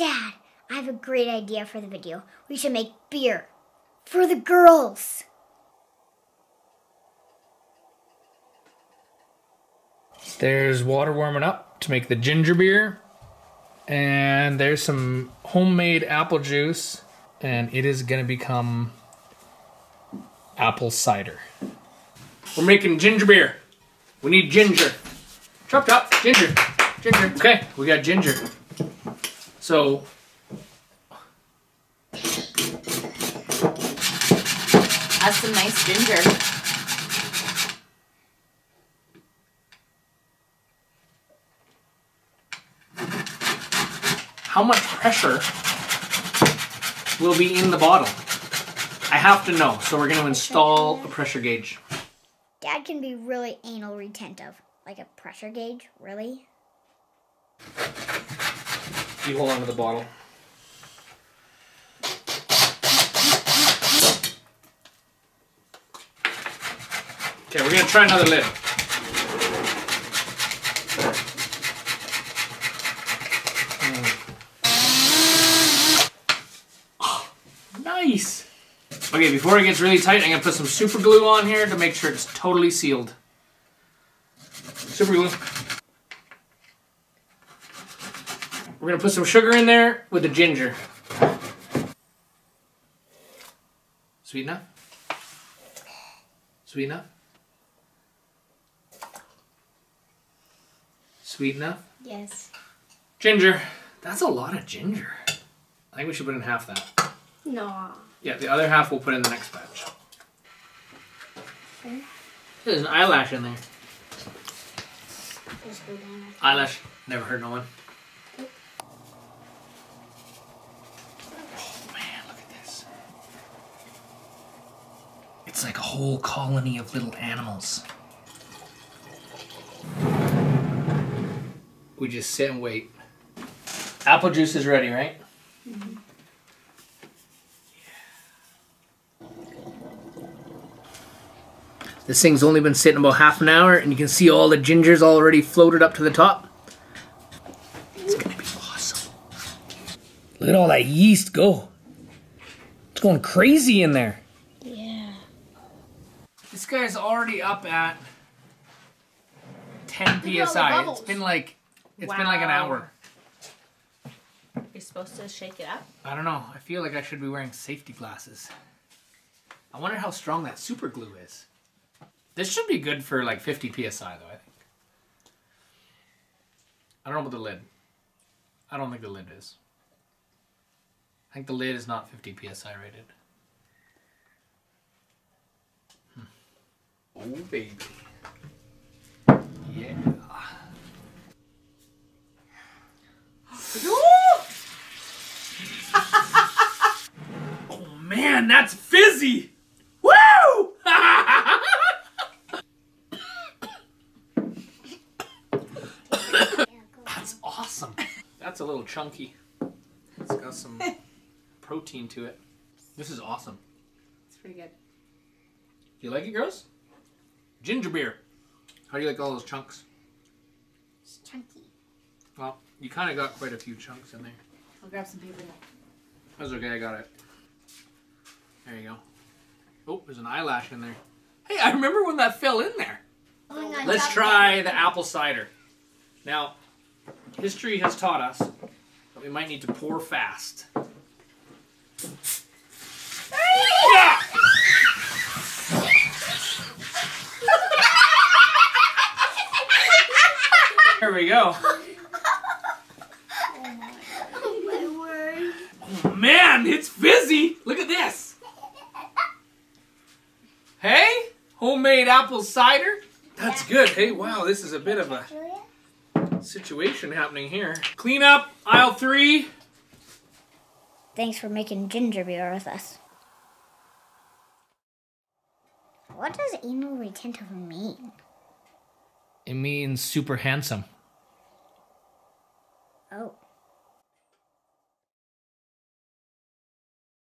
Dad, I have a great idea for the video. We should make beer for the girls. There's water warming up to make the ginger beer. And there's some homemade apple juice. And it is going to become apple cider. We're making ginger beer. We need ginger. Chop chop, ginger. Ginger. Okay, we got ginger. So That's some nice ginger. how much pressure will be in the bottle? I have to know, so we're going to install a pressure gauge. Dad can be really anal retentive. Like a pressure gauge, really? You hold on to the bottle. Okay, we're gonna try another lid. Oh, nice. Okay, before it gets really tight, I'm gonna put some super glue on here to make sure it's totally sealed. Super glue. We're gonna put some sugar in there with the ginger. Sweet enough? Sweet enough? Sweet enough? Yes. Ginger. That's a lot of ginger. I think we should put in half that. No. Yeah, the other half we'll put in the next batch. There's an eyelash in there. Just go down. Eyelash. Never hurt no one. Oh man, look at this. It's like a whole colony of little animals. We just sit and wait. Apple juice is ready, right? This thing's only been sitting about half an hour, and you can see all the gingers already floated up to the top. It's gonna be awesome. Look at all that yeast go. It's going crazy in there. Guy's already up at 10 at all the psi. It's bubbles. been like it's been like an Wow. hour. You're supposed to shake it up. I don't know. I feel like I should be wearing safety glasses. I wonder how strong that super glue is. This should be good for like 50 psi though, I think. I don't know about the lid. I don't think the lid is. I think the lid is not 50 psi rated. Oh baby. Yeah. Oh man, that's fizzy! Woo! that's awesome. That's a little chunky. It's got some protein to it. This is awesome. It's pretty good. Do you like it, girls? Ginger beer. How do you like all those chunks? It's chunky. Well, you kind of got quite a few chunks in there. I'll grab some paper now. That's okay, I got it. There you go. Oh, there's an eyelash in there. Hey, I remember when that fell in there. Oh Going on Let's try the apple cider. Now, history has taught us that we might need to pour fast. We go. Oh my word. Oh, man, it's fizzy. Look at this. Hey, homemade apple cider. That's good. Hey, wow, this is a bit of a situation happening here. Clean up aisle three. Thanks for making ginger beer with us. What does anal retentive mean? It means super handsome.